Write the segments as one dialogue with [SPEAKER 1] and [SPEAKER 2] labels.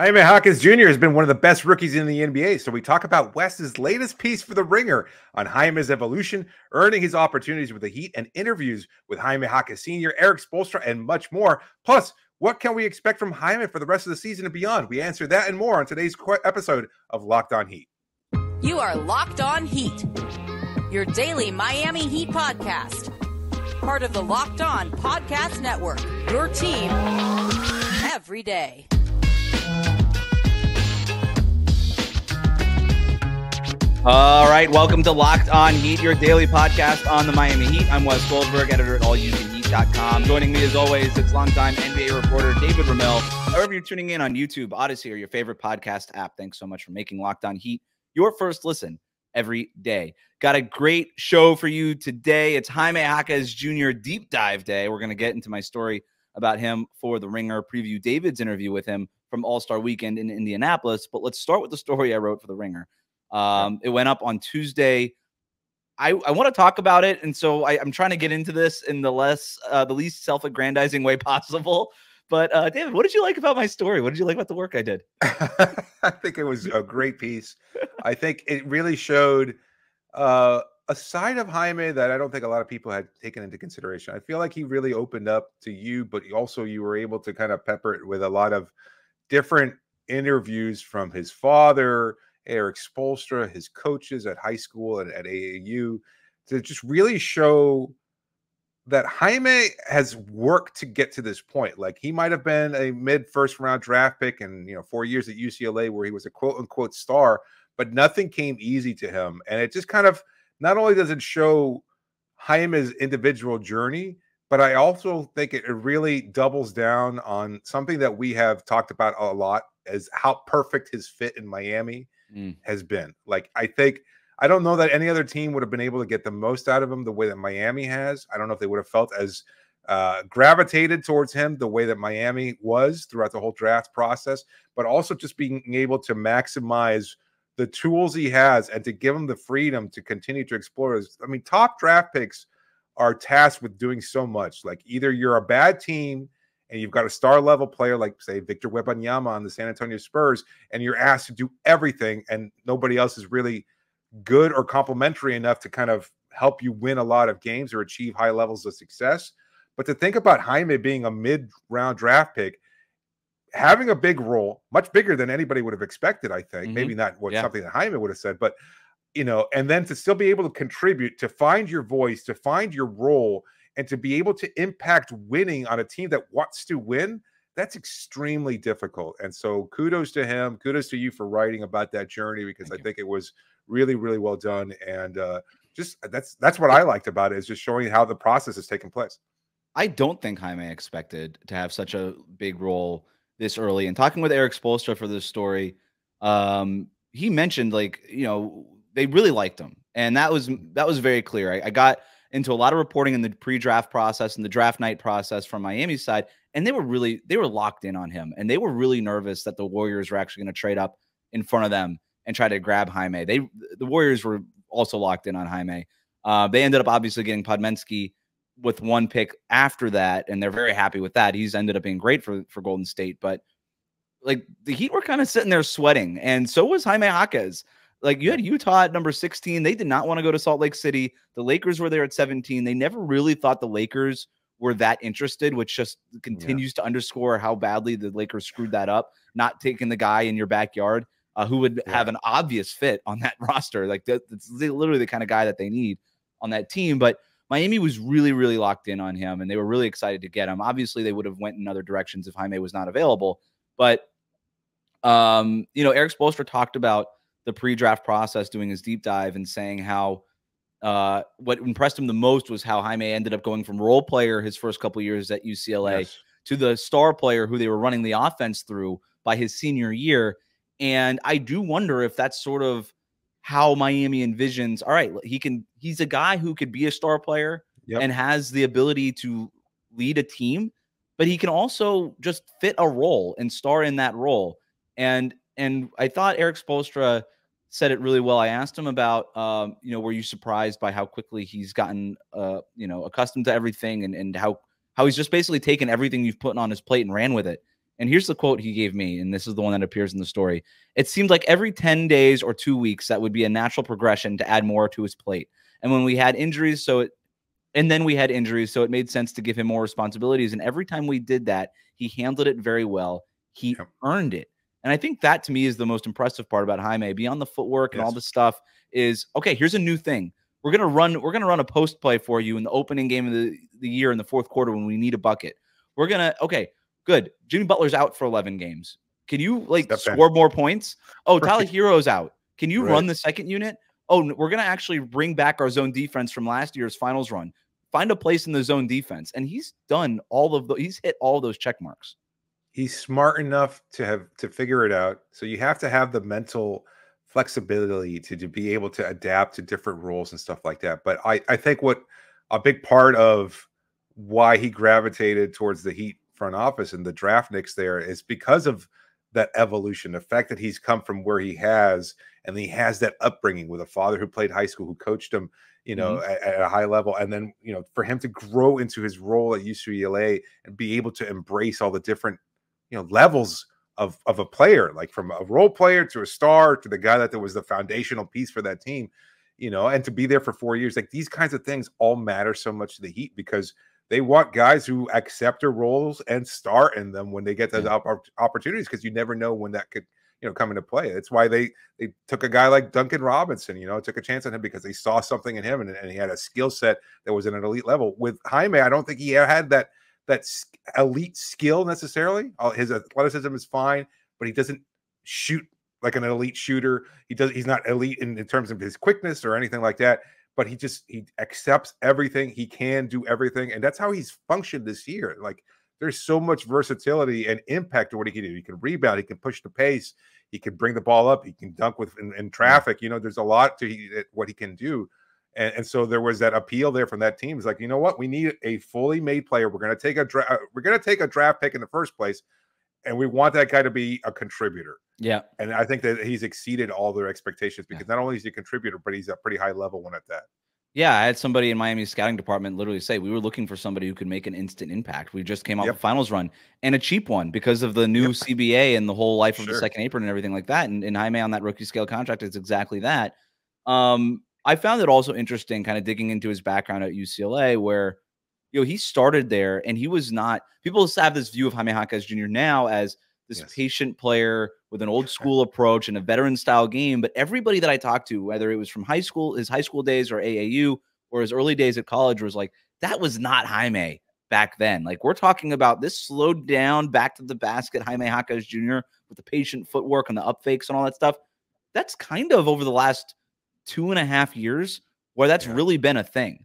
[SPEAKER 1] Jaime Jaquez Jr. has been one of the best rookies in the NBA. So we talk about West's latest piece for the ringer on Jaime's evolution, earning his opportunities with the Heat, and interviews with Jaime Jaquez Sr., Erik Spoelstra, and much more. Plus, what can we expect from Jaime for the rest of the season and beyond? We answer that and more on today's episode of Locked On Heat.
[SPEAKER 2] You are Locked On Heat, your daily Miami Heat podcast. Part of the Locked On Podcast Network, your team every day.
[SPEAKER 3] All right, welcome to Locked On Heat, your daily podcast on the Miami Heat. I'm Wes Goldberg, editor at allyoucanheat.com. Joining me as always, it's longtime NBA reporter David Ramil. However, you're tuning in on YouTube, Audacy, or your favorite podcast app, thanks so much for making Locked On Heat your first listen every day. Got a great show for you today. It's Jaime Jaquez Jr. Deep Dive Day. We're going to get into my story about him for the Ringer, preview David's interview with him from All Star Weekend in Indianapolis. But let's start with the story I wrote for the Ringer. Um, it went up on Tuesday. I, I want to talk about it, and so I, am trying to get into this in the less, uh, the least self-aggrandizing way possible. But uh, David, what did you like about my story? What did you like about the work I did?
[SPEAKER 1] I think it was a great piece. I think it really showed uh, a side of Jaime that I don't think a lot of people had taken into consideration. I feel like he really opened up to you, but also you were able to kind of pepper it with a lot of different interviews from his father, Erik Spoelstra, his coaches at high school and at AAU, to just really show that Jaime has worked to get to this point. Like he might have been a mid first round draft pick and you know four years at UCLA where he was a quote unquote star, but nothing came easy to him. And it just kind of not only does it show Jaime's individual journey, but I also think it really doubles down on something that we have talked about a lot as how perfect his fit in Miami mm. has been. Like, I think I don't know that any other team would have been able to get the most out of him the way that Miami has. I don't know if they would have felt as uh, gravitated towards him the way that Miami was throughout the whole draft process, but also just being able to maximize the tools he has and to give him the freedom to continue to explore. His, I mean, top draft picks are tasked with doing so much. Like either you're a bad team and you've got a star level player like say Victor Wembanyama on the San Antonio Spurs, and you're asked to do everything, and nobody else is really good or complementary enough to kind of help you win a lot of games or achieve high levels of success. But to think about Jaime being a mid-round draft pick, having a big role, much bigger than anybody would have expected, I think. Mm-hmm. Maybe not what yeah. something that Jaime would have said, but you know, and then to still be able to contribute, to find your voice, to find your role and to be able to impact winning on a team that wants to win that's extremely difficult. And so kudos to him. Kudos to you for writing about that journey because Thank i you. think it was really really well done. And uh just that's that's what i liked about it is just showing how the process is taking place.
[SPEAKER 3] I don't think jaime expected to have such a big role this early. And talking with Erik spoelstra for this story um he mentioned like you know they really liked him. And that was that was very clear. I, I got into a lot of reporting in the pre-draft process and the draft night process from Miami's side, and they were really they were locked in on him, and they were really nervous that the Warriors were actually going to trade up in front of them and try to grab Jaime. They the Warriors were also locked in on Jaime. Uh, they ended up obviously getting Podziemski with one pick after that, and they're very happy with that. He's ended up being great for for Golden State, but like the Heat were kind of sitting there sweating, and so was Jaime Jaquez. Like you had Utah at number 16. They did not want to go to Salt Lake City. The Lakers were there at 17. They never really thought the Lakers were that interested, which just continues yeah. to underscore how badly the Lakers screwed that up, not taking the guy in your backyard uh, who would yeah. have an obvious fit on that roster. Like that's literally the kind of guy that they need on that team. But Miami was really, really locked in on him, and they were really excited to get him. Obviously, they would have went in other directions if Jaime was not available. But um, you know, Erik Spoelstra talked about the pre-draft process, doing his deep dive and saying how uh, what impressed him the most was how Jaime ended up going from role player his first couple years at UCLA yes. to the star player who they were running the offense through by his senior year. And I do wonder if that's sort of how Miami envisions. All right, he can. He's a guy who could be a star player yep. and has the ability to lead a team, but he can also just fit a role and star in that role. And and I thought Erik Spoelstra said it really well. I asked him about, um, you know, were you surprised by how quickly he's gotten, uh, you know, accustomed to everything and, and how, how he's just basically taken everything you've put on his plate and ran with it. And here's the quote he gave me, and this is the one that appears in the story. It seemed like every 10 days or two weeks, that would be a natural progression to add more to his plate. And when we had injuries, so it, and then we had injuries, so it made sense to give him more responsibilities. And every time we did that, he handled it very well. He yep. earned it. And I think that to me is the most impressive part about Jaime, beyond the footwork and all the stuff, is okay, here's a new thing. We're gonna run, we're gonna run a post play for you in the opening game of the, the year in the fourth quarter when we need a bucket. We're gonna, okay, good. Jimmy Butler's out for 11 games. Can you like Step score in. more points? Oh, Tyler Herro's out. Can you right. run the second unit? Oh, we're gonna actually bring back our zone defense from last year's finals run. Find a place in the zone defense, and he's done all of the. He's hit all those check marks
[SPEAKER 1] he's smart enough to have to figure it out. So you have to have the mental flexibility to, to be able to adapt to different roles and stuff like that. But I, I think what a big part of why he gravitated towards the Heat front office and the draft nicks there is because of that evolution, the fact that he's come from where he has, and he has that upbringing with a father who played high school, who coached him, you know, mm-hmm. at, at, a high level, and then you know, for him to grow into his role at UCLA and be able to embrace all the different you know levels of of a player, like from a role player to a star to the guy that was the foundational piece for that team, you know, and to be there for four years. Like these kinds of things all matter so much to the Heat because they want guys who accept their roles and start in them when they get those yeah. opportunities because you never know when that could you know come into play. That's why they they took a guy like Duncan Robinson, you know, took a chance on him because they saw something in him and, and he had a skill set that was at an elite level. With Jaime, I don't think he had that that elite skill necessarily. Uh, his athleticism is fine, but he doesn't shoot like an elite shooter. He does. He's not elite in, in terms of his quickness or anything like that. But he just he accepts everything. He can do everything, and that's how he's functioned this year. Like there's so much versatility and impact to what he can do. He can rebound. He can push the pace. He can bring the ball up. He can dunk with in, in traffic. You know, there's a lot to he, what he can do. And, and so there was that appeal there from that team. It's like, you know what? We need a fully made player. We're going to take a draft. Uh, we're going to take a draft pick in the first place, and we want that guy to be a contributor.
[SPEAKER 3] Yeah.
[SPEAKER 1] And I think that he's exceeded all their expectations because yeah. not only is he a contributor, but he's a pretty high level one at that.
[SPEAKER 3] Yeah, I had somebody in Miami's scouting department literally say we were looking for somebody who could make an instant impact. We just came off yep. a finals run and a cheap one because of the new yep. CBA and the whole life sure. of the second apron and everything like that. And, and Jaime on that rookie scale contract is exactly that. Um, I found it also interesting, kind of digging into his background at UCLA, where you know he started there and he was not. People have this view of Jaime Jaquez Jr. now as this yes. patient player with an old school approach and a veteran style game. But everybody that I talked to, whether it was from high school, his high school days, or AAU, or his early days at college, was like that was not Jaime back then. Like we're talking about this slowed down back to the basket Jaime Jaquez Jr. with the patient footwork and the up fakes and all that stuff. That's kind of over the last two and a half years where that's yeah. really been a thing.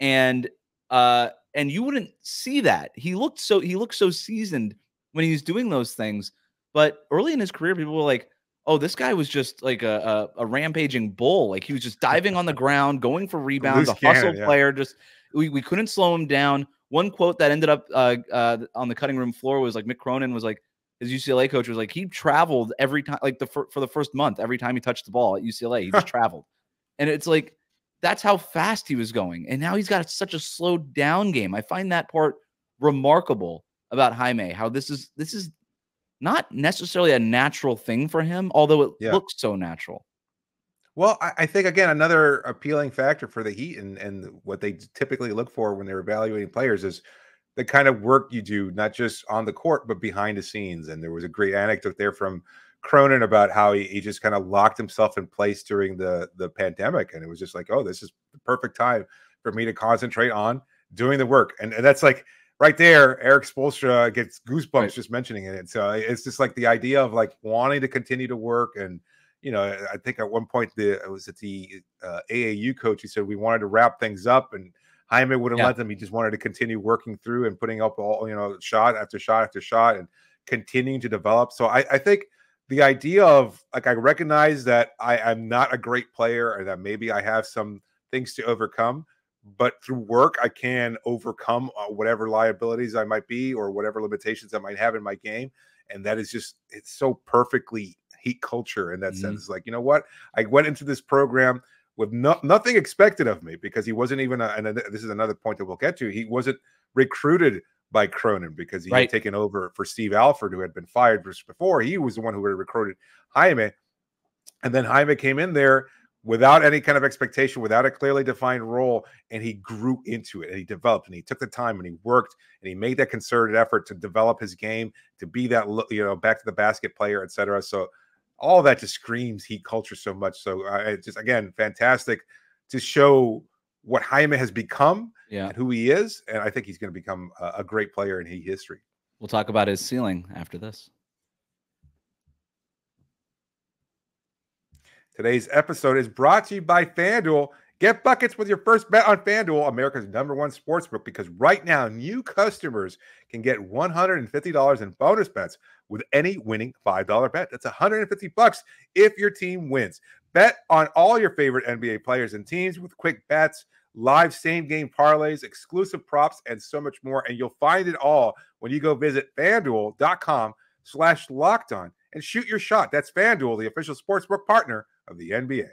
[SPEAKER 3] And uh and you wouldn't see that. He looked so he looked so seasoned when he was doing those things. But early in his career, people were like, "Oh, this guy was just like a, a, a rampaging bull. Like he was just diving on the ground, going for rebounds, a hustle yeah. player. Just we, we couldn't slow him down." One quote that ended up uh, uh, on the cutting room floor was like Mick Cronin was like, his UCLA coach was like, he traveled every time, like the for, for the first month, every time he touched the ball at UCLA, he just traveled. And it's like that's how fast he was going. And now he's got such a slowed down game. I find that part remarkable about Jaime, how this is this is not necessarily a natural thing for him, although it yeah. looks so natural.
[SPEAKER 1] Well, I, I, think again another appealing factor for the Heat and and what they typically look for when they're evaluating players is the kind of work you do, not just on the court but behind the scenes. And there was a great anecdote there from Cronin about how he, he just kind of locked himself in place during the the pandemic, and it was just like, oh, this is the perfect time for me to concentrate on doing the work, and, and that's like right there. Erik Spoelstra gets goosebumps right. just mentioning it. So it's just like the idea of like wanting to continue to work, and you know, I think at one point the it was at the uh, AAU coach. He said we wanted to wrap things up, and Jaime wouldn't yeah. let them. He just wanted to continue working through and putting up all you know shot after shot after shot, and continuing to develop. So I, I think the idea of like I recognize that I am not a great player or that maybe I have some things to overcome, but through work I can overcome uh, whatever liabilities I might be or whatever limitations I might have in my game. And that is just it's so perfectly heat culture in that mm-hmm. sense. Like you know what, I went into this program with no, nothing expected of me because he wasn't even. A, and this is another point that we'll get to. He wasn't recruited by Cronin because he
[SPEAKER 3] Right.
[SPEAKER 1] had taken over for Steve Alford, who had been fired just before. He was the one who had recruited Jaime. And then Jaime came in there without any kind of expectation, without a clearly defined role, and he grew into it and he developed and he took the time and he worked and he made that concerted effort to develop his game to be that you know back to the basket player, etc. So all that just screams heat culture so much. So uh, it's just again fantastic to show what Jaime has become
[SPEAKER 3] Yeah.
[SPEAKER 1] and who he is, and I think he's going to become a, a great player in Heat history.
[SPEAKER 3] We'll talk about his ceiling after this.
[SPEAKER 1] Today's episode is brought to you by FanDuel. Get buckets with your first bet on FanDuel, America's number one sportsbook, because right now new customers can get $150 in bonus bets with any winning $5 bet. That's 150 bucks if your team wins. Bet on all your favorite NBA players and teams with quick bets, live same game parlays, exclusive props, and so much more. And you'll find it all when you go visit fanduel.com slash locked on and shoot your shot. That's FanDuel, the official sportsbook partner of the NBA.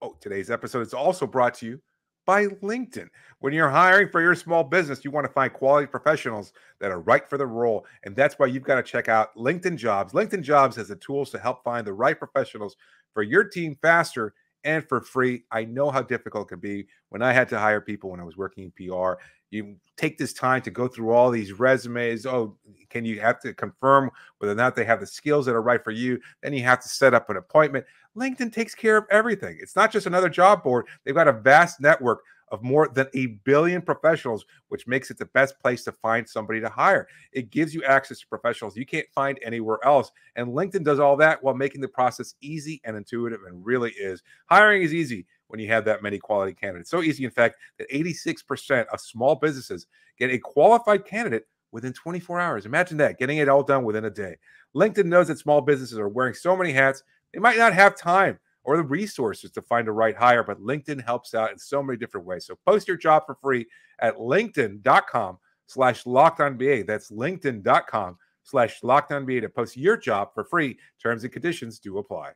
[SPEAKER 1] Oh, today's episode is also brought to you by LinkedIn. When you're hiring for your small business, you want to find quality professionals that are right for the role. And that's why you've got to check out LinkedIn Jobs. LinkedIn Jobs has the tools to help find the right professionals for your team faster and for free. I know how difficult it can be when I had to hire people when I was working in PR. You take this time to go through all these resumes. Oh, can you have to confirm whether or not they have the skills that are right for you? Then you have to set up an appointment. LinkedIn takes care of everything. It's not just another job board, they've got a vast network of more than a billion professionals, which makes it the best place to find somebody to hire. It gives you access to professionals you can't find anywhere else. And LinkedIn does all that while making the process easy and intuitive and really is. Hiring is easy when you have that many quality candidates. So easy, in fact, that 86% of small businesses get a qualified candidate within 24 hours. Imagine that, getting it all done within a day. LinkedIn knows that small businesses are wearing so many hats, they might not have time or the resources to find a right hire, but LinkedIn helps out in so many different ways. So post your job for free at linkedin.com slash lockedonnba. That's linkedin.com slash lockedonnba to post your job for free. Terms and conditions do apply.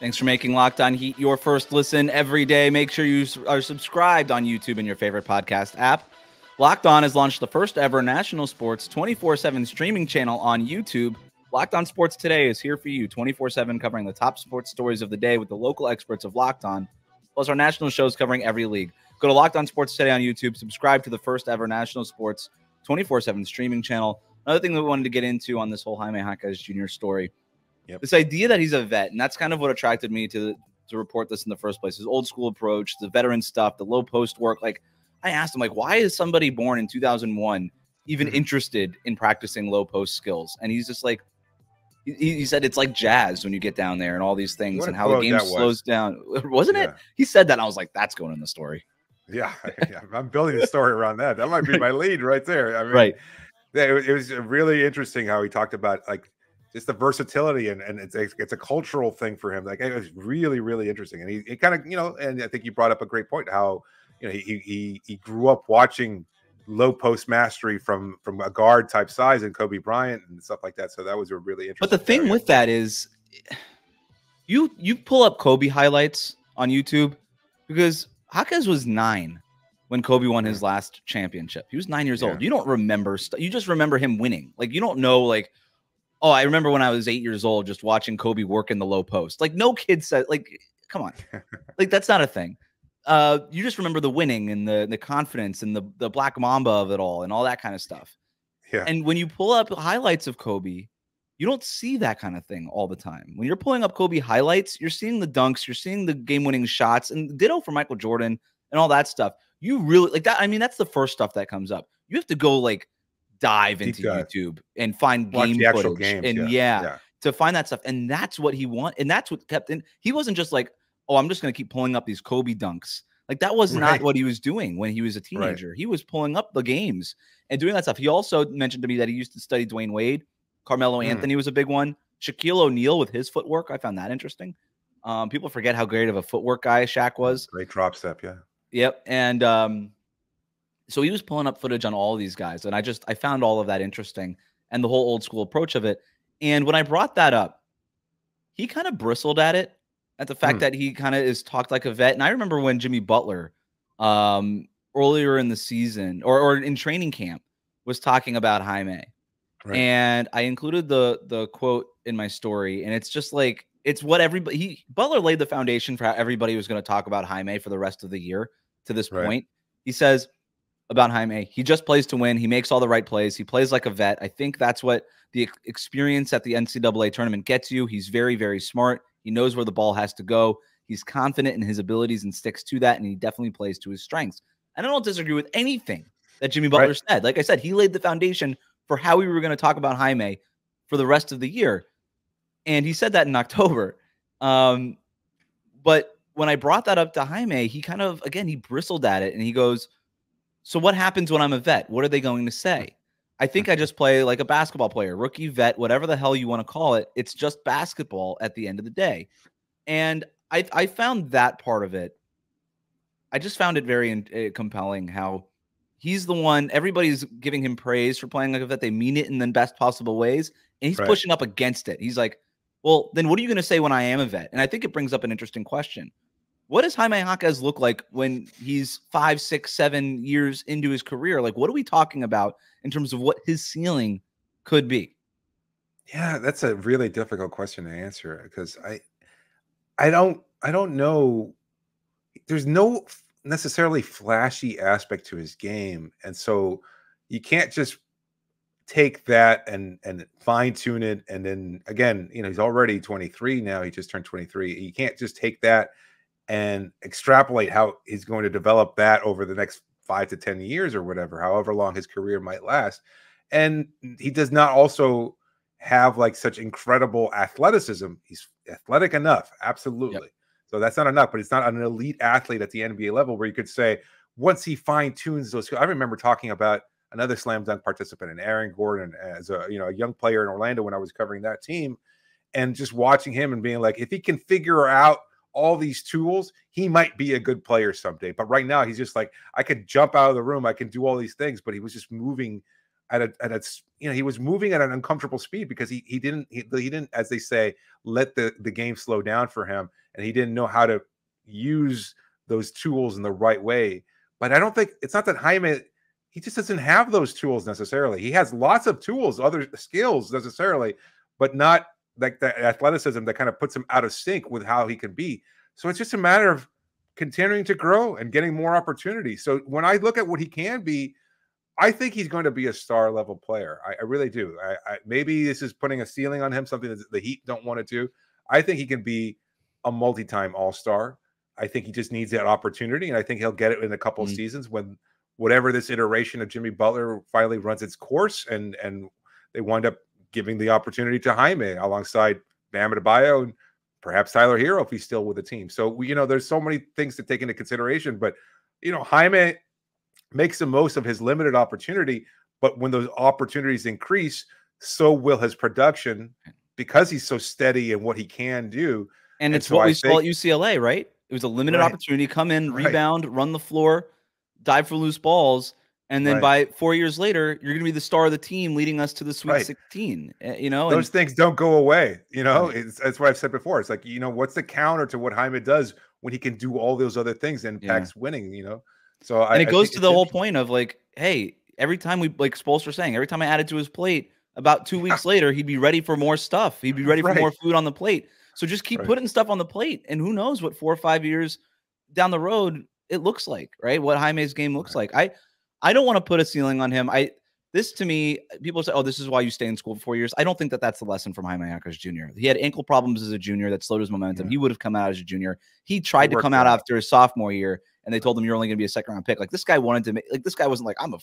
[SPEAKER 3] Thanks for making Locked On Heat your first listen every day. Make sure you are subscribed on YouTube and your favorite podcast app. Locked On has launched the first ever national sports 24 7 streaming channel on YouTube. Locked On Sports Today is here for you 24 7, covering the top sports stories of the day with the local experts of Locked On, plus our national shows covering every league. Go to Locked On Sports Today on YouTube, subscribe to the first ever national sports 24 7 streaming channel. Another thing that we wanted to get into on this whole Jaime Jaquez Jr. story this idea that he's a vet, and that's kind of what attracted me to to report this in the first place. His old school approach, the veteran stuff, the low post work. Like I asked him, like, why is somebody born in 2001 even
[SPEAKER 1] Mhm.
[SPEAKER 3] interested in practicing low post skills? And he's just like, he, he said it's like jazz when you get down there and all these things
[SPEAKER 1] What
[SPEAKER 3] and how the game
[SPEAKER 1] was.
[SPEAKER 3] slows down. Wasn't it?
[SPEAKER 1] Yeah.
[SPEAKER 3] He said that. And I was like, that's going in the story.
[SPEAKER 1] Yeah, yeah, I'm building a story around that. That might be my lead right there. I mean,
[SPEAKER 3] Right.
[SPEAKER 1] it, was- it was really interesting how he talked about like just the versatility and, and it's a, it's a cultural thing for him. Like it was really really interesting, and he, he kind of you know, and I think you brought up a great point how you know he he he grew up watching low post mastery from from a guard type size and Kobe Bryant and stuff like that. So that was a really interesting.
[SPEAKER 3] But the thing
[SPEAKER 1] area.
[SPEAKER 3] with that is, you you pull up Kobe highlights on YouTube because Jaquez was nine when Kobe won his last championship. He was nine years
[SPEAKER 1] Yeah.
[SPEAKER 3] old. You don't remember. St- you just remember him winning. Like you don't know. Like oh, I remember when I was eight years old just watching Kobe work in the low post. Like no kid said. Like come on, like that's not a thing. Uh, you just remember the winning and the the confidence and the the black mamba of it all and all that kind of stuff.
[SPEAKER 1] yeah,
[SPEAKER 3] And when you pull up highlights of Kobe, you don't see that kind of thing all the time. When you're pulling up Kobe highlights, you're seeing the dunks, you're seeing the game winning shots, and ditto for Michael Jordan and all that stuff. You really like that. I mean, that's the first stuff that comes up. You have to go like dive
[SPEAKER 1] Deep
[SPEAKER 3] into
[SPEAKER 1] dive.
[SPEAKER 3] YouTube and find
[SPEAKER 1] watch
[SPEAKER 3] game footage.
[SPEAKER 1] games.
[SPEAKER 3] and
[SPEAKER 1] yeah,
[SPEAKER 3] yeah, to find that stuff. And that's what he want. And that's what kept in. He wasn't just like, oh, I'm just going to keep pulling up these Kobe dunks. Like that was not what he was doing when he was a teenager. He was pulling up the games and doing that stuff. He also mentioned to me that he used to study Dwyane Wade. Carmelo
[SPEAKER 1] Mm.
[SPEAKER 3] Anthony was a big one. Shaquille O'Neal with his footwork. I found that interesting. Um, people forget how great of a footwork guy Shaq was.
[SPEAKER 1] great drop step. Yeah,
[SPEAKER 3] Yep. And um, so he was pulling up footage on all these guys. And I just I found all of that interesting and the whole old school approach of it. And when I brought that up, he kind of bristled at it at the fact mm. that he kind of is talked like a vet. And I remember when Jimmy Butler, um, earlier in the season or, or in training camp, was talking about Jaime. Right. And I included the the quote in my story, and it's just like it's what everybody he Butler laid the foundation for how everybody was going to talk about Jaime for the rest of the year to this right. point. He says about Jaime, he just plays to win. He makes all the right plays. He plays like a vet. I think that's what the experience at the NCAA tournament gets you. He's very, very smart. He knows where the ball has to go. He's confident in his abilities and sticks to that. And he definitely plays to his strengths. And I don't disagree with anything that Jimmy Butler right. said. Like I said, he laid the foundation for how we were going to talk about Jaime for the rest of the year. And he said that in October. Um, but when I brought that up to Jaime, he kind of, again, he bristled at it and he goes, So what happens when I'm a vet? What are they going to say? I think I just play like a basketball player, rookie, vet, whatever the hell you want to call it. It's just basketball at the end of the day. And I, I found that part of it. I just found it very uh, compelling how he's the one, everybody's giving him praise for playing like a vet. They mean it in the best possible ways. And he's right. pushing up against it. He's like, well, then what are you going to say when I am a vet? And I think it brings up an interesting question. What does Jaime Jaquez look like when he's five, six, seven years into his career? Like, what are we talking about in terms of what his ceiling could be?
[SPEAKER 1] Yeah, that's a really difficult question to answer because I, I don't, I don't know. There's no necessarily flashy aspect to his game, and so you can't just take that and and fine tune it and then again you know he's already 23 now he just turned 23 you can't just take that and extrapolate how he's going to develop that over the next five to 10 years or whatever, however long his career might last. And he does not also have like such incredible athleticism. He's athletic enough, absolutely. Yep. So that's not enough, but it's not an elite athlete at the NBA level where you could say once he fine tunes those. I remember talking about another slam dunk participant and Aaron Gordon as a you know a young player in Orlando when I was covering that team, and just watching him and being like, if he can figure out all these tools, he might be a good player someday. But right now, he's just like, I could jump out of the room, I can do all these things, but he was just moving at a at a you know he was moving at an uncomfortable speed because he he didn't he, he didn't as they say let the the game slow down for him and he didn't know how to use those tools in the right way. But I don't think it's not that Jaime he just doesn't have those tools necessarily. He has lots of tools, other skills necessarily, but not like the athleticism that kind of puts him out of sync with how he can be. So it's just a matter of continuing to grow and getting more opportunities. So when I look at what he can be, I think he's going to be a star level player. I, I really do. I, I, maybe this is putting a ceiling on him, something that the Heat don't want to do. I think he can be a multi-time All Star. I think he just needs that opportunity, and I think he'll get it in a couple mm-hmm. of seasons when whatever this iteration of Jimmy Butler finally runs its course, and and they wind up giving the opportunity to Jaime alongside Bam Adebayo and perhaps Tyler Herro if he's still with the team. So you know, there's so many things to take into consideration. But you know, Jaime makes the most of his limited opportunity. But when those opportunities increase, so will his production because he's so steady in what he can do.
[SPEAKER 3] And, and it's so what I we think, saw at UCLA, right? It was a limited right. opportunity. Come in, rebound, right. run the floor, dive for loose balls. And then right. by four years later, you're going to be the star of the team, leading us to the Sweet right. 16. Eh, you know,
[SPEAKER 1] those and, things don't go away. You know, it's, that's what I've said before. It's like you know, what's the counter to what Jaime does when he can do all those other things and impacts yeah. winning? You know, so
[SPEAKER 3] and I, it goes to the whole point of like, hey, every time we like Spoelstra saying, every time I added to his plate, about two weeks later, he'd be ready for more stuff. He'd be ready for more food on the plate. So just keep putting stuff on the plate, and who knows what four or five years down the road it looks like, right? What Jaime's game looks like. I I don't want to put a ceiling on him. I this to me, people say, "Oh, this is why you stay in school for four years." I don't think that that's the lesson from Jaime Jaquez Jr. He had ankle problems as a junior that slowed his momentum. Yeah. He would have come out as a junior. He tried to come out, after his sophomore year, and they told him you're only going to be a second round pick. Like this guy wanted to make. Like this guy wasn't like I'm a.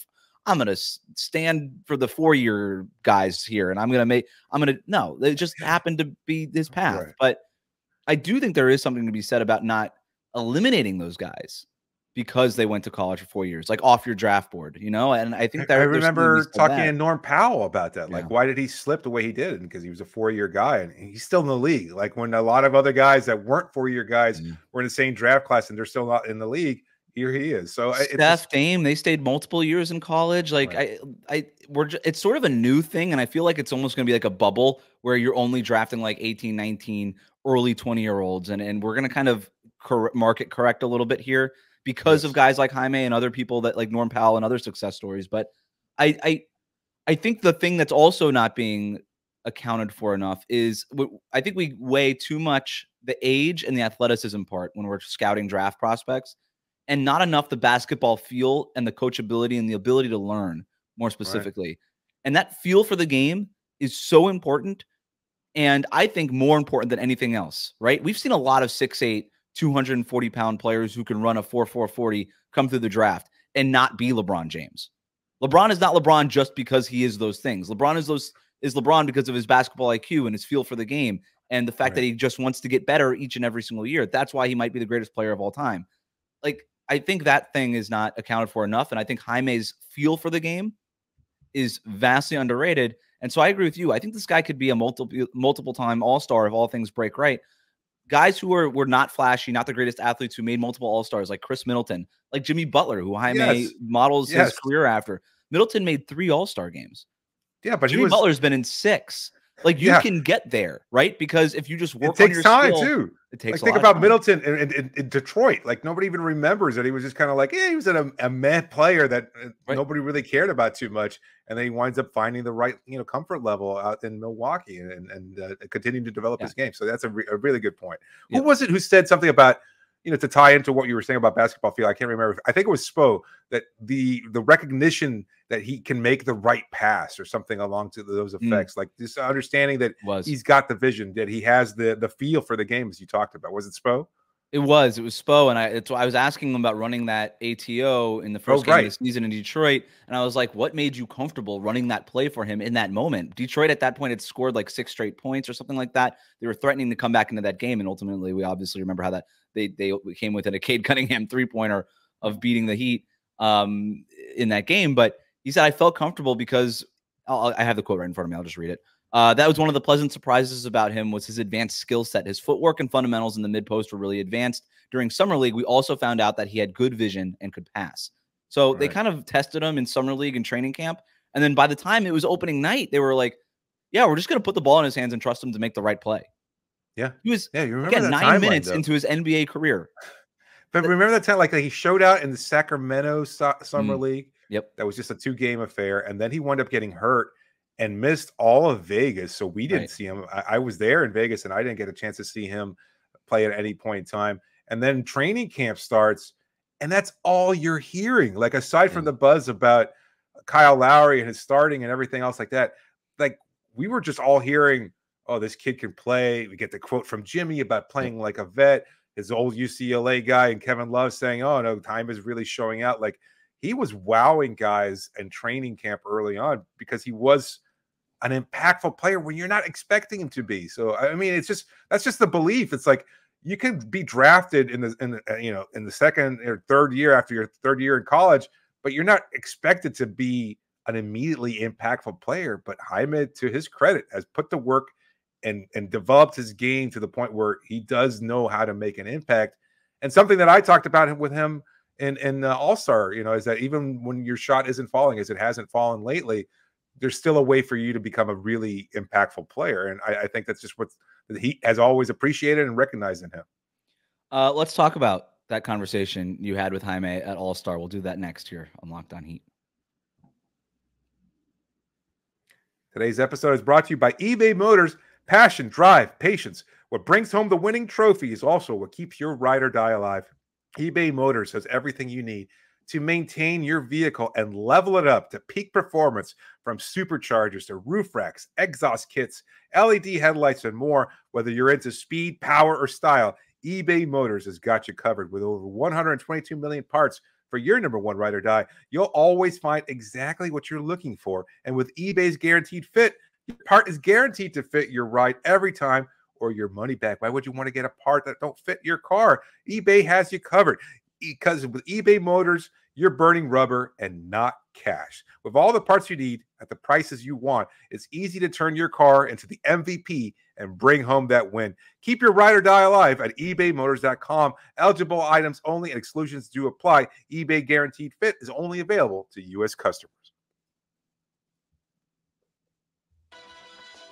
[SPEAKER 3] I'm gonna stand for the four year guys here, and I'm gonna make. I'm gonna no. It just happened to be his path, right. but I do think there is something to be said about not eliminating those guys because they went to college for four years, like off your draft board, you know. And I think that
[SPEAKER 1] I remember talking to Norm Powell about that. Like, yeah. why did he slip the way he did? Because he was a four-year guy and he's still in the league. Like when a lot of other guys that weren't four-year guys mm-hmm. were in the same draft class and they're still not in the league, here he is. So
[SPEAKER 3] Steph just, Dame, they stayed multiple years in college. Like right. I, I, we're it's sort of a new thing, and I feel like it's almost going to be like a bubble where you're only drafting like 18, 19, early 20 year olds, and and we're going to kind of cor- market correct a little bit here because yes. of guys like Jaime and other people that like Norm Powell and other success stories. But I, I, I think the thing that's also not being accounted for enough is I think we weigh too much the age and the athleticism part when we're scouting draft prospects and not enough the basketball feel and the coachability and the ability to learn more specifically. Right. And that feel for the game is so important. And I think more important than anything else, right? We've seen a lot of six eight, 240 pound players who can run a 4 4 40 come through the draft and not be LeBron James. LeBron is not LeBron just because he is those things. LeBron is those is LeBron because of his basketball IQ and his feel for the game and the fact right. that he just wants to get better each and every single year. That's why he might be the greatest player of all time. Like I think that thing is not accounted for enough. And I think Jaime's feel for the game is vastly underrated. And so I agree with you. I think this guy could be a multiple multiple time all star if all things break right. Guys who are were not flashy, not the greatest athletes who made multiple all stars, like Khris Middleton, like Jimmy Butler, who Jaime yes. models yes. his career after. Middleton made three all star games.
[SPEAKER 1] Yeah, but
[SPEAKER 3] Jimmy
[SPEAKER 1] was...
[SPEAKER 3] Butler's been in six. Like you yeah. can get there, right? Because if you just work,
[SPEAKER 1] it takes time
[SPEAKER 3] skill,
[SPEAKER 1] too.
[SPEAKER 3] It takes.
[SPEAKER 1] Like, think about Middleton in, in, in, Detroit. Like nobody even remembers that he was just kind of like, yeah, he was a, a meh player that uh, right. nobody really cared about too much, and then he winds up finding the right you know comfort level out in Milwaukee and and uh, continuing to develop yeah. his game. So that's a, re- a really good point. Yeah. Who was it who said something about? You know, to tie into what you were saying about basketball feel, I can't remember. I think it was Spo that the the recognition that he can make the right pass or something along to those mm. effects, mm. like this understanding that
[SPEAKER 3] was.
[SPEAKER 1] he's got the vision, that he has the the feel for the game, as you talked about. Was it Spo?
[SPEAKER 3] It was. It was Spo, and I. It's, I was asking him about running that ATO in the first oh, game right. of the season in Detroit, and I was like, "What made you comfortable running that play for him in that moment?" Detroit at that point had scored like six straight points or something like that. They were threatening to come back into that game, and ultimately, we obviously remember how that they they came within a Cade Cunningham three pointer of beating the Heat um, in that game. But he said I felt comfortable because I'll, i have the quote right in front of me. I'll just read it. Uh, that was one of the pleasant surprises about him was his advanced skill set. His footwork and fundamentals in the mid post were really advanced. During summer league, we also found out that he had good vision and could pass. So right. they kind of tested him in summer league and training camp. And then by the time it was opening night, they were like, "Yeah, we're just going to put the ball in his hands and trust him to make the right play."
[SPEAKER 1] Yeah.
[SPEAKER 3] He was
[SPEAKER 1] yeah, you remember
[SPEAKER 3] again, nine minutes into his NBA career.
[SPEAKER 1] But remember that time, like, like he showed out in the Sacramento so- Summer mm. League.
[SPEAKER 3] Yep.
[SPEAKER 1] That was just a two game affair. And then he wound up getting hurt and missed all of Vegas. So we didn't right. see him. I, I, was there in Vegas and I didn't get a chance to see him play at any point in time. And then training camp starts, and that's all you're hearing. Like, aside from the buzz about Kyle Lowry and his starting and everything else like that, like, we were just all hearing oh, this kid can play. We get the quote from Jimmy about playing like a vet. His old UCLA guy and Kevin Love saying, "Oh no, time is really showing out." Like he was wowing guys in training camp early on because he was an impactful player when you're not expecting him to be. So I mean, it's just that's just the belief. It's like you can be drafted in the in the uh, you know in the second or third year after your third year in college, but you're not expected to be an immediately impactful player. But Jaime, to his credit, has put the work and and developed his game to the point where he does know how to make an impact. And something that I talked about with him in in uh, All Star, you know, is that even when your shot isn't falling, as it hasn't fallen lately, there's still a way for you to become a really impactful player. And I, I think that's just what he has always appreciated and recognized in him.
[SPEAKER 3] Uh, let's talk about that conversation you had with Jaime at All Star. We'll do that next here on Locked On Heat.
[SPEAKER 1] Today's episode is brought to you by eBay Motors. Passion, drive, patience. What brings home the winning trophy is also what keeps your ride or die alive. eBay Motors has everything you need to maintain your vehicle and level it up to peak performance from superchargers to roof racks, exhaust kits, LED headlights, and more. Whether you're into speed, power, or style, eBay Motors has got you covered with over 122 million parts for your number one ride or die. You'll always find exactly what you're looking for. And with eBay's guaranteed fit, your part is guaranteed to fit your ride every time or your money back. Why would you want to get a part that don't fit your car? eBay has you covered because with eBay Motors, you're burning rubber and not cash. With all the parts you need at the prices you want, it's easy to turn your car into the MVP and bring home that win. Keep your ride or die alive at ebaymotors.com. Eligible items only and exclusions do apply. eBay guaranteed fit is only available to U.S. customers.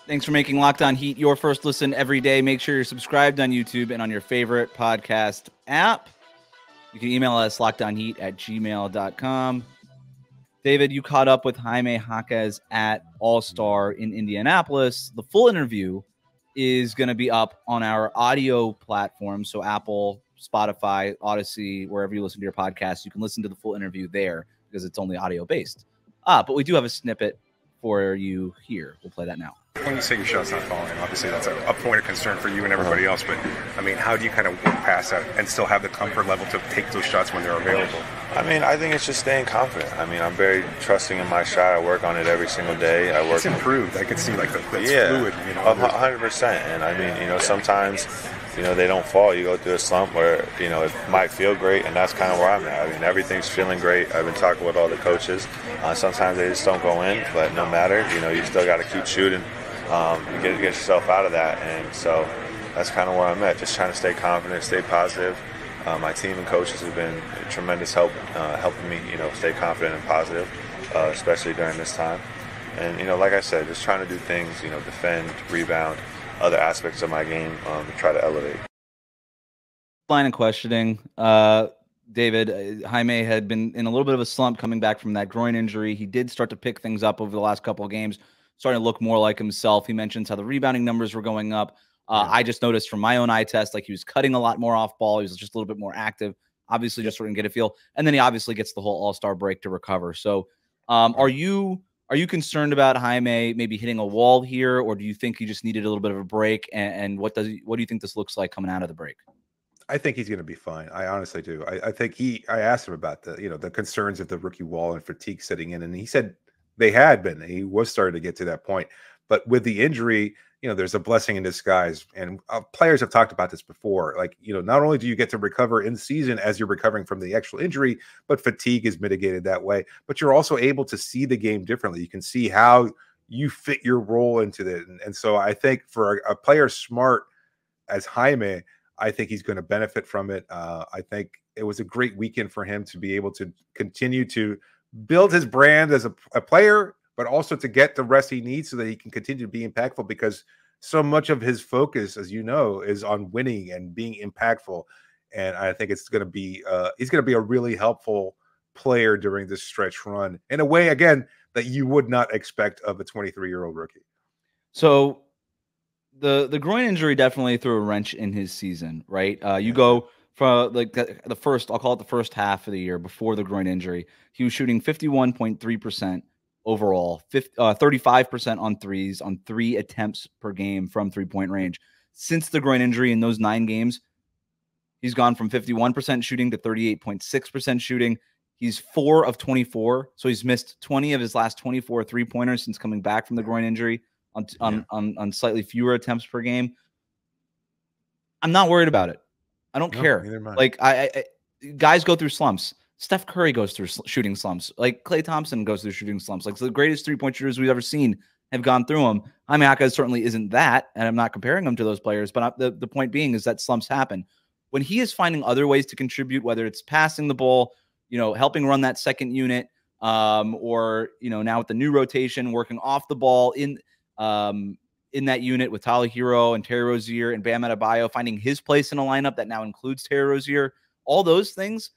[SPEAKER 3] Thanks for making Locked On Heat your first listen every day. Make sure you're subscribed on YouTube and on your favorite podcast app. You can email us lockedonheat at gmail.com. David, you caught up with Jaime Jaquez at All Star in Indianapolis. The full interview is going to be up on our audio platform. So, Apple, Spotify, Audacy, wherever you listen to your podcast, you can listen to the full interview there because it's only audio based. Ah, but we do have a snippet for you here. We'll play that now.
[SPEAKER 4] When you say your shot's not falling, obviously that's a, a, point of concern for you and everybody else. But I mean, how do you kind of work past that and still have the comfort level to take those shots when they're available?
[SPEAKER 5] I mean, I think it's just staying confident. I mean, I'm very trusting in my shot. I work on it every single day. I work.
[SPEAKER 4] It's improved. I can see like the, that's
[SPEAKER 5] yeah,
[SPEAKER 4] fluid. You know,
[SPEAKER 5] 100. percent And I mean, you know, sometimes you know, they don't fall. You go through a slump where, you know, it might feel great, and that's kind of where I'm at. I mean, everything's feeling great. I've been talking with all the coaches. Uh, sometimes they just don't go in, but no matter, you know, you still got to keep shooting um, get, get yourself out of that. And so that's kind of where I'm at, just trying to stay confident, stay positive. Uh, my team and coaches have been tremendous help uh, helping me, you know, stay confident and positive, uh, especially during this time. And you know, like I said, just trying to do things, you know, defend, rebound, other aspects of my game um, to try to elevate.
[SPEAKER 3] Line of questioning, uh, David uh, Jaime had been in a little bit of a slump coming back from that groin injury. He did start to pick things up over the last couple of games starting to look more like himself. He mentions how the rebounding numbers were going up. Uh, I just noticed from my own eye test, like he was cutting a lot more off ball. He was just a little bit more active. Obviously, just sort of get a feel, and then he obviously gets the whole All Star break to recover. So, um, are you are you concerned about Jaime maybe hitting a wall here, or do you think he just needed a little bit of a break? And, and what does what do you think this looks like coming out of the break?
[SPEAKER 1] I think he's going to be fine. I honestly do. I, I, think he. I asked him about the you know the concerns of the rookie wall and fatigue setting in, and he said they had been. He was starting to get to that point. But with the injury, you know, there's a blessing in disguise. And uh, players have talked about this before. Like, you know, not only do you get to recover in season as you're recovering from the actual injury, but fatigue is mitigated that way. But you're also able to see the game differently. You can see how you fit your role into it. And, and so I think for a, a, player smart as Jaime, I think he's going to benefit from it. Uh, I think it was a great weekend for him to be able to continue to build his brand as a, a player, but also to get the rest he needs so that he can continue to be impactful because so much of his focus, as you know, is on winning and being impactful. And I think it's going to be uh, he's going to be a really helpful player during this stretch run in a way, again, that you would not expect of a 23 year old rookie.
[SPEAKER 3] So the the groin injury definitely threw a wrench in his season, right? Uh, you go from like the, the, first, I'll call it the first half of the year before the groin injury. He was shooting 51.3% overall, 50, uh, 35% on threes on three attempts per game from three point range. Since the groin injury in those nine games, he's gone from 51% shooting to 38.6% shooting. He's four of 24. So he's missed 20 of his last 24 three pointers since coming back from the groin injury on, on, yeah. on, on slightly fewer attempts per game. I'm not worried about it. I don't no, care. Like I, I, guys go through slumps. Steph Curry goes through shooting slumps. Like Klay Thompson goes through shooting slumps. Like the greatest three point shooters we've ever seen have gone through them. Jaime Jaquez certainly isn't that, and I'm not comparing him to those players. But I, the the point being is that slumps happen when he is finding other ways to contribute, whether it's passing the ball, you know, helping run that second unit, um, or you know, now with the new rotation, working off the ball in um, in that unit with Tyler Herro and Terry Rozier and Bam Adebayo, finding his place in a lineup that now includes Terry Rozier, all those things.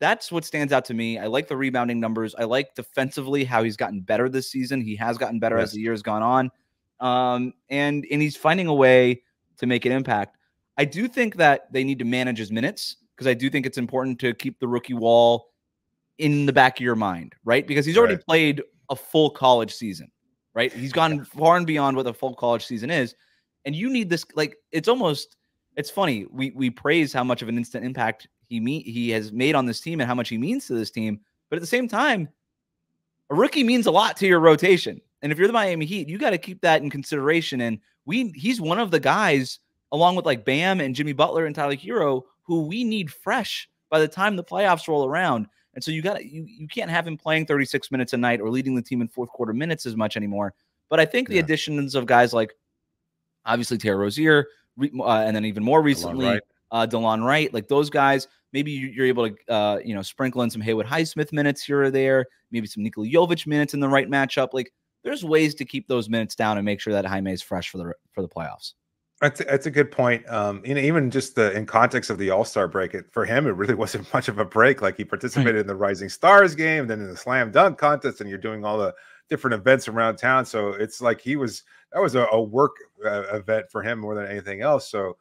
[SPEAKER 3] That's what stands out to me. I like the rebounding numbers. I like defensively how he's gotten better this season. He has gotten better yes. as the year has gone on. Um, and and he's finding a way to make an impact. I do think that they need to manage his minutes because I do think it's important to keep the rookie wall in the back of your mind, right? Because he's already right. played a full college season right? He's gone far and beyond what a full college season is. And you need this like it's almost it's funny. We we praise how much of an instant impact he meet he has made on this team and how much he means to this team. But at the same time, a rookie means a lot to your rotation. And if you're the Miami Heat, you got to keep that in consideration. And we he's one of the guys, along with like Bam and Jimmy Butler and Tyler Herro, who we need fresh by the time the playoffs roll around. And so you got you you can't have him playing 36 minutes a night or leading the team in fourth quarter minutes as much anymore. But I think the
[SPEAKER 1] Yeah.
[SPEAKER 3] additions of guys like obviously Terry Rozier, uh, and then even more recently,
[SPEAKER 1] Wright.
[SPEAKER 3] uh, Delon Wright, like those guys, maybe you- you're able to, uh, you know, sprinkle in some Haywood Highsmith minutes here or there, maybe some Nikola Jovic minutes in the right matchup. Like there's ways to keep those minutes down and make sure that Jaime is fresh for the for the playoffs.
[SPEAKER 1] That's that's a good point. Um, you know, even just the in context of the All Star break, it, for him, it really wasn't much of a break. Like he participated in the Rising Stars game, then in the Slam Dunk contest, and you're doing all the different events around town. So it's like he was that was a, a work uh, event for him more than anything else. So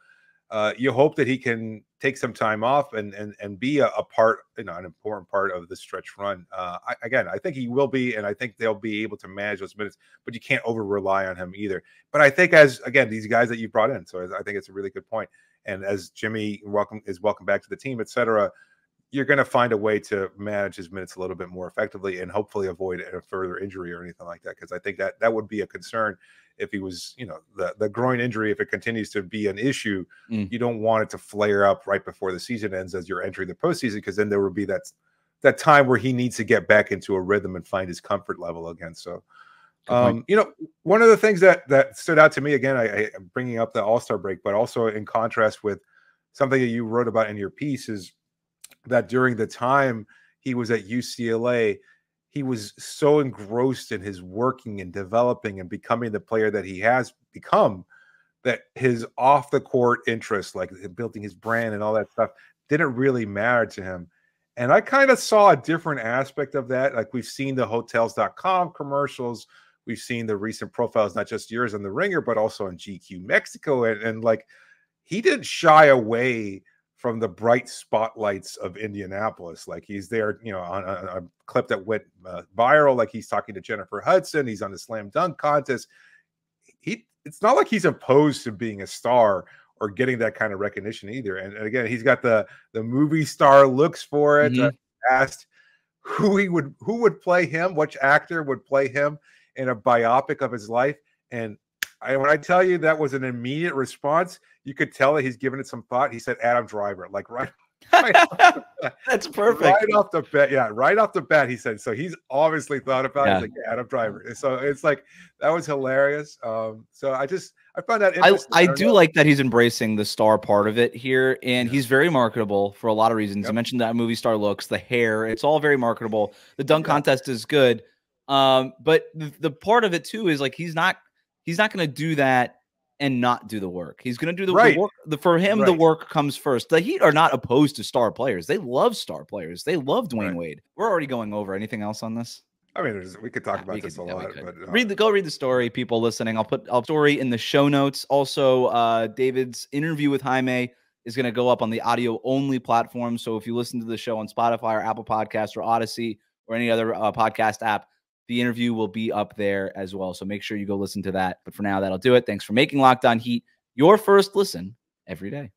[SPEAKER 1] uh, you hope that he can take some time off and and and be a, a part, you know, an important part of the stretch run. Uh, I, again, I think he will be, and I think they'll be able to manage those minutes. But you can't over rely on him either. But I think as again these guys that you brought in, so I think it's a really good point. And as Jimmy welcome is welcome back to the team, etc. You're going to find a way to manage his minutes a little bit more effectively, and hopefully avoid a further injury or anything like that. Because I think that that would be a concern if he was, you know, the the groin injury. If it continues to be an issue,
[SPEAKER 3] Mm.
[SPEAKER 1] you don't want it to flare up right before the season ends as you're entering the postseason, because then there would be that that time where he needs to get back into a rhythm and find his comfort level again. So, um, you know, one of the things that that stood out to me again, I, I am bringing up the All Star break, but also in contrast with something that you wrote about in your piece is that during the time he was at UCLA, he was so engrossed in his working and developing and becoming the player that he has become that his off the court interest, like building his brand and all that stuff, didn't really matter to him. And I kind of saw a different aspect of that. Like we've seen the hotels.com commercials, we've seen the recent profiles, not just yours on the ringer, but also on GQ Mexico. And, and like he didn't shy away from the bright spotlights of Indianapolis. Like he's there, you know, on a, a clip that went uh, viral. Like he's talking to Jennifer Hudson. He's on the slam dunk contest. He, it's not like he's opposed to being a star or getting that kind of recognition either. And, and again, he's got the the movie star looks for it.
[SPEAKER 3] Mhm.
[SPEAKER 1] Asked who he would who would play him, which actor would play him in a biopic of his life, and I, when I tell you that was an immediate response, you could tell that he's given it some thought. He said Adam Driver, like right, right, off,
[SPEAKER 3] That's perfect.
[SPEAKER 1] right off the bat. Yeah, right off the bat, he said. So he's obviously thought about it.
[SPEAKER 3] Yeah.
[SPEAKER 1] He's like yeah, Adam Driver. And So it's like that was hilarious. Um, so I just I found that
[SPEAKER 3] I,
[SPEAKER 1] interesting.
[SPEAKER 3] I
[SPEAKER 1] don't
[SPEAKER 3] do
[SPEAKER 1] know.
[SPEAKER 3] like that he's embracing the star part of it here, and
[SPEAKER 1] Yeah.
[SPEAKER 3] he's very marketable for a lot of reasons.
[SPEAKER 1] Yep.
[SPEAKER 3] You mentioned that movie star looks, the hair, it's all very marketable. The dunk
[SPEAKER 1] Yeah.
[SPEAKER 3] contest is good, um, but the, the part of it too is like he's not he's not going to do that and not do the work. He's going to do the, the work. The, for him, the work comes first. The Heat are not opposed to star players. They love star players. They love Dwyane
[SPEAKER 1] Right.
[SPEAKER 3] Wade. We're already going over. Anything else on this?
[SPEAKER 1] I mean, there's- we could talk
[SPEAKER 3] Yeah,
[SPEAKER 1] about this
[SPEAKER 3] could-
[SPEAKER 1] a
[SPEAKER 3] yeah,
[SPEAKER 1] lot, but uh,
[SPEAKER 3] read the go read the story people listening i'll put a story in the show notes also uh david's interview with jaime is going to go up on the audio only platform so if you listen to the show on spotify or apple podcast or Audacy or any other uh, podcast app the interview will be up there as well. So make sure you go listen to that. But for now that'll do it. Thanks for making locked on heat your first listen every day